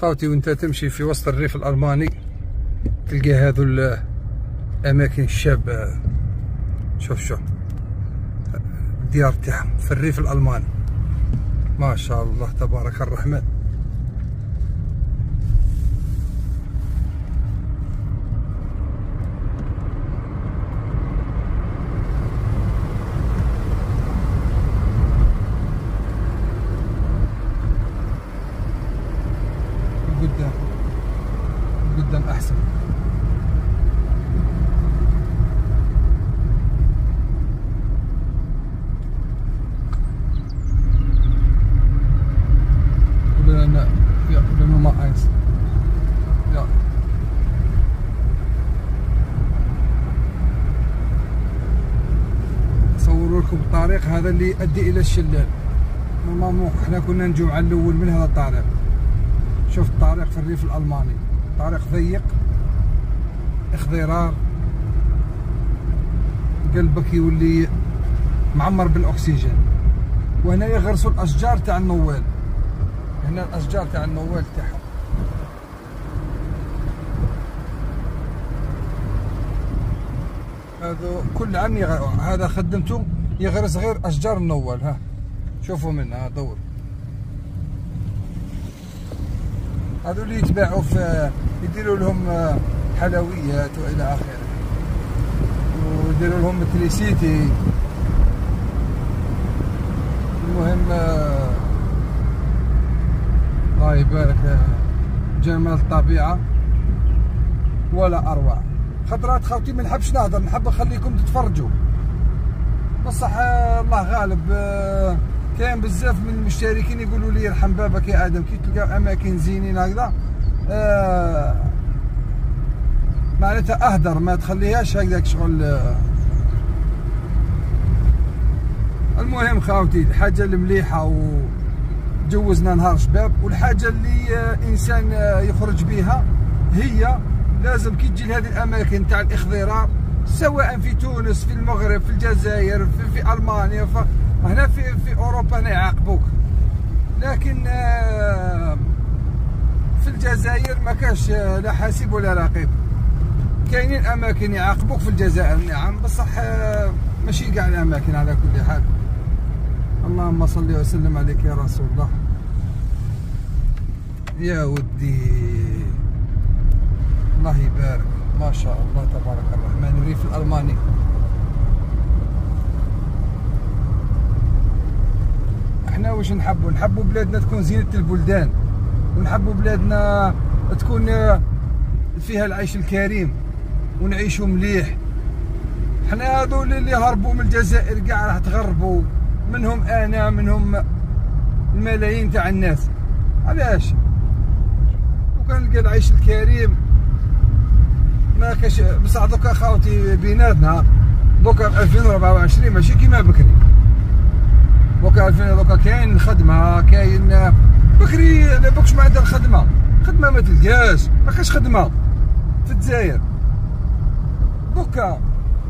خاوتي وانت تمشي في وسط الريف الألماني تلقى هذو الأماكن الشابة شوف شوف. الديار تاعهم في الريف الألماني. ما شاء الله تبارك الرحمن. هذا اللي يؤدي إلى الشلال. نورمالمون إحنا كنا نجوا على الأول من هذا الطريق. شوف الطريق في الريف الألماني. طريق ضيق اخضرار. قلبك يولي معمر بالأكسجين. وهنا يغرسوا الأشجار تاع النوال. هنا الأشجار تاع النوال تاعهم. هذا كل عام. هذا خدمته يغرس غير أشجار النوال ها. شوفوا منها دور. هذو اللي يتباعوا في يديروا لهم حلويات وإلى آخره. ويديروا لهم تريسيتي المهم الله يبارك جمال الطبيعة. ولا أروع. خطرات خوتي ما نحبش نهضر نحب نخليكم تتفرجوا. بصح الله غالب كاين بزاف من المشتركين يقولوا لي يرحم بابك يا آدم كي تلقى أماكن زينين هكذا آه معناتها أهدر ما تخليهاش هكذاك شغل المهم خاوتي الحاجة المليحة وجوزنا نهار شباب والحاجة اللي إنسان يخرج بها هي لازم كي تجي لهذه الأماكن تاع الاخضرار سواء في تونس في المغرب في الجزائر في, في ألمانيا في هنا في في أوروبا هنا يعاقبوك. لكن في الجزائر ما كاش لا حاسب ولا رقيب كاينين أماكن يعاقبوك في الجزائر نعم بصح ماشي كاع الأماكن على كل حال. اللهم صل وسلم عليك يا رسول الله. يا ودي. الله يبارك. ما شاء الله تبارك الرحمن الريف الألماني. إحنا واش نحبوا؟ نحبوا بلادنا تكون زينة البلدان. ونحبوا بلادنا تكون فيها العيش الكريم. ونعيشوا مليح. حنا هذول اللي هربوا من الجزائر كاع راح تغربوا. منهم أنا منهم الملايين تاع الناس. علاش؟ وكان نلقى العيش الكريم. ما كاش بصح دوكا خاوتي بيناتنا دوكا 2024 ماشي كيما بكري. دوكا 2000 دوكا كاين الخدمه كاين بكري لا بكش ما عندها الخدمة. خدمة ما تلقاش ما كاش خدمة في الجزائر دوكا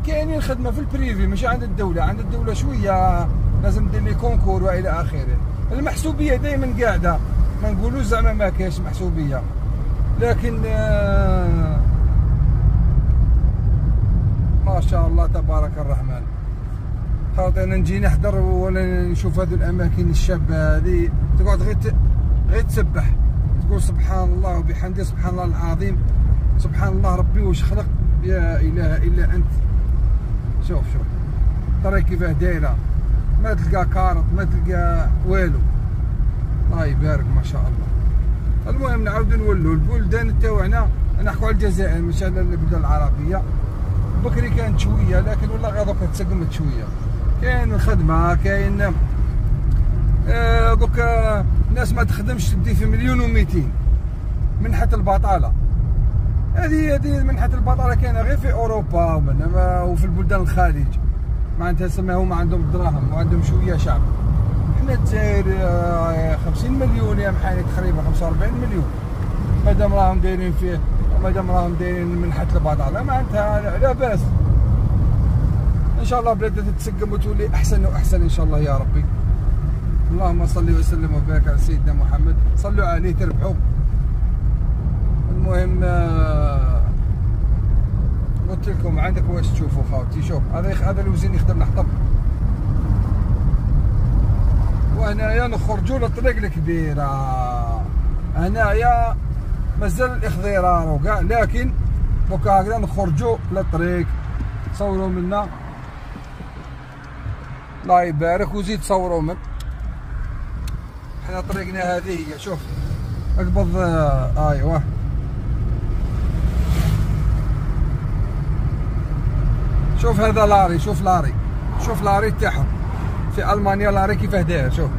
كاينين خدمة في ال privé ماشي عند الدولة. عند الدولة شوية لازم دير les concours وإلى آخره. المحسوبية دائما قاعدة. ما نقولوش زعما ما كاينش محسوبية. لكن آه ما شاء الله تبارك الرحمن. خاطر نجي نحضر ولا نشوف هذه الاماكن الشابة هذه. تقعد غير غير تسبح. تقول سبحان الله وبحمده سبحان الله العظيم. سبحان الله ربي واش خلق؟ يا إله إلا أنت. شوف شوف. ترى كيفاه دايرة. ما تلقى كارط ما تلقى والو. الله يبارك ما شاء الله. المهم نعاودو نولوا البلدان تاوعنا نحكوا على الجزائر مش على البلدان العربية. بكري كانت شوية لكن والله غير دوكا تسقمت شوية. كاين الخدمة كاين آه دوكا الناس ما تخدمش تدي في مليون و200 منحة البطالة. هذه هذه منحة البطالة كاينة غير في أوروبا وفي البلدان الخارج. معناتها سما هما عندهم الدراهم وعندهم شوية شعب. حنا الجزائر 50 مليون يا محايد تقريبا 45 مليون. مادام راهم دايرين فيه مادام راهم دايرين منحة البطاله معناتها لا باس إن شاء الله بلادنا تتسقم وتولي أحسن وأحسن إن شاء الله يا ربي. اللهم صل وسلم وبارك على سيدنا محمد. صلوا عليه تربحوا. المهم آه، قلت لكم عندك واش تشوفوا خاوتي؟ شوف هذا هذا الوزين يخدم الحطب. وهنايا نخرجوا للطريق الكبيرة. هنايا مازال الاخضرار وكاع لكن دوكا هكذا نخرجوا للطريق. صوروا منا. الله يبارك وزيد صوروا من. حنا طريقنا هذه هي. شوف اقبض آه أيوه. شوف هذا لاري شوف لاري. شوف لاري تاعهم. في ألمانيا لاري كيفاه داير شوف.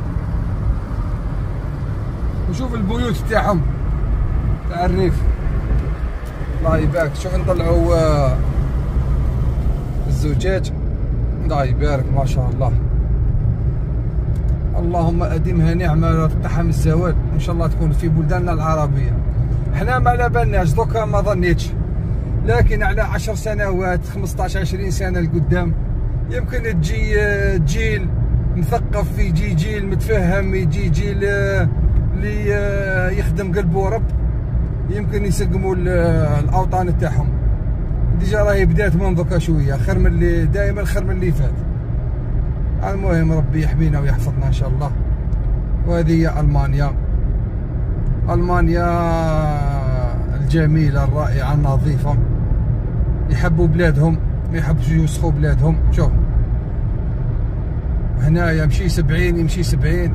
وشوف البيوت تاعهم. تاع الريف. الله يبارك شوف نطلعوا آه، الزجاج. الله يبارك ما شاء الله. اللهم أدمها نعمة لا من الزوال. إن شاء الله تكون في بلداننا العربية. حنا ما على بالناش دوكا ما ظنيتش. لكن على عشر سنوات 15 20 سنة لقدام يمكن تجي آه، جيل مثقف يجي جيل متفهم يجي جيل آه، اللي آه، يخدم قلبه ورب يمكن يسقموا الأوطان تاعهم. ديجا راهي بدات من دوكا شوية خير من اللي دائما خير من اللي فات. المهم ربي يحمينا ويحفظنا إن شاء الله. وهذه هي ألمانيا. ألمانيا الجميلة الرائعة النظيفة. يحبوا بلادهم ما يحبش يوسخوا بلادهم. شوف. هنا يمشي سبعين يمشي سبعين.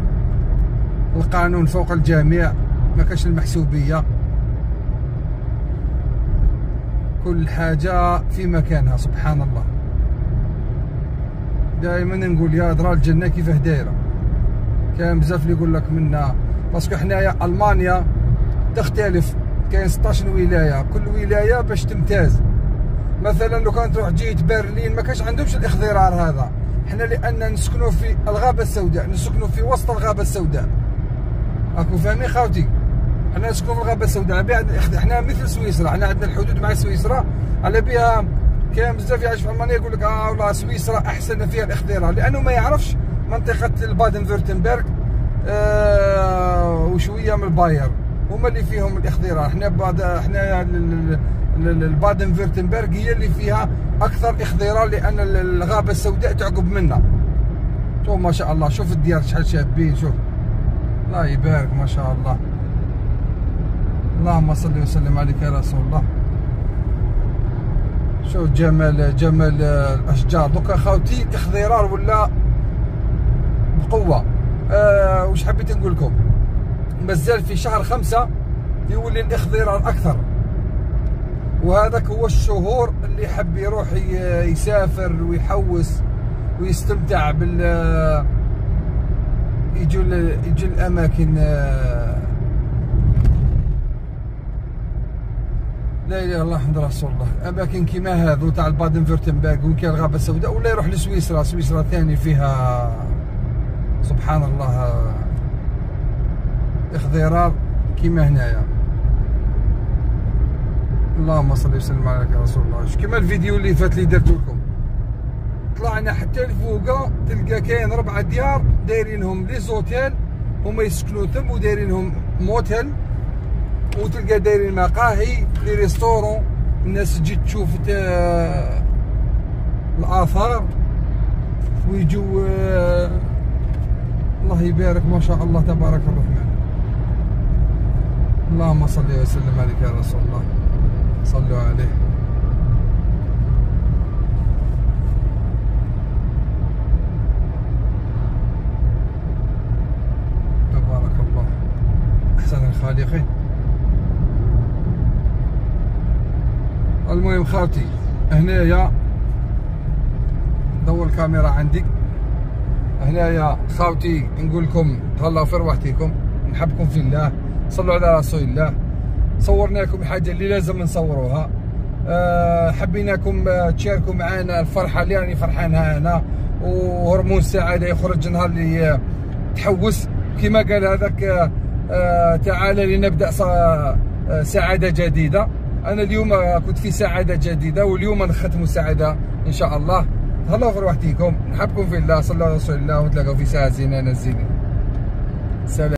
القانون فوق الجميع ما كاش المحسوبية. كل حاجة في مكانها سبحان الله. دائما نقول يا درا الجنة كيفاه دايره كاين بزاف اللي يقول لك منا. parce que حنايا ألمانيا تختلف. كاين 16 ولاية. كل ولاية باش تمتاز. مثلا لو كان تروح جيت برلين ما كانش عندهمش الاخضرار هذا. حنا لأن نسكنوا في الغابة السوداء نسكنوا في وسط الغابة السوداء. راكم فاهمين خاوتي؟ حنا نسكنوا في الغابة السوداء بعد حنا مثل سويسرا حنا عندنا الحدود مع سويسرا على بها كاين بزاف يعيش في ألمانيا يقول لك آه والله سويسرا أحسن فيها الاخضرار لأنه ما يعرفش منطقة البادن فيرتنبرغ آه وشوية من الباير هما اللي فيهم الاخضرار إحنا بعد إحنا البادن فيرتنبرغ هي اللي فيها أكثر اخضرار لأن الغابة السوداء تعقب منا. شوف ما شاء الله شوف الديار شحال شابين شوف. الله يبارك ما شاء الله. اللهم صل وسلم عليك يا رسول الله. شوف جمال جمال الأشجار. دوكا خاوتي تخضيرار ولا بقوة؟ آه واش حبيت نقول لكم؟ مازال في شهر خمسة يولي الإخضرار أكثر. وهذاك هو الشهور اللي حب يروح يسافر ويحوس ويستمتع بال يجوا يجوا الأماكن لا إله إلا الله محمد رسول الله. اماكن كيما هذو تاع البادن فيرتنبرغ وين الغابة السوداء ولا يروح لسويسرا. سويسرا ثاني فيها سبحان الله اخضرار كيما هنايا. اللهم صل وسلم عليك رسول الله. كيما الفيديو اللي فات اللي درت لكم. طلعنا حتى لفوقا تلقى كاين ربعة ديار دايرينهم لي زوتيل هما يسكنوا ثم ودايرينهم موتيل. وتلقى دايرين مقاهي لي ريستورون الناس تجي تشوف الآثار ويجوا الله يبارك ما شاء الله تبارك الرحمن. اللهم صل وسلم عليك يا رسول الله صلوا عليه تبارك الله احسن الخالقين خالتي هنايا دور الكاميرا عندي. هنايا خاوتي نقول لكم تهلاو في رواحتكم نحبكم في الله صلوا على رسول الله. صورنا لكم حاجة اللي لازم نصوروها. أه حبيناكم آه، تشاركوا معنا الفرحة اللي راني فرحانها أنا وهرمون السعادة يخرج نهار اللي آه، تحوس. كما قال هذاك أه تعالى لنبدأ سعادة جديدة. أنا اليوم كنت في سعادة جديدة واليوم نختم سعاده إن شاء الله. تهلاو في روحتكم نحبكم في الله صلى الله عليه وسلم. ونتلاقاو في ساعة زينة زينه سلام.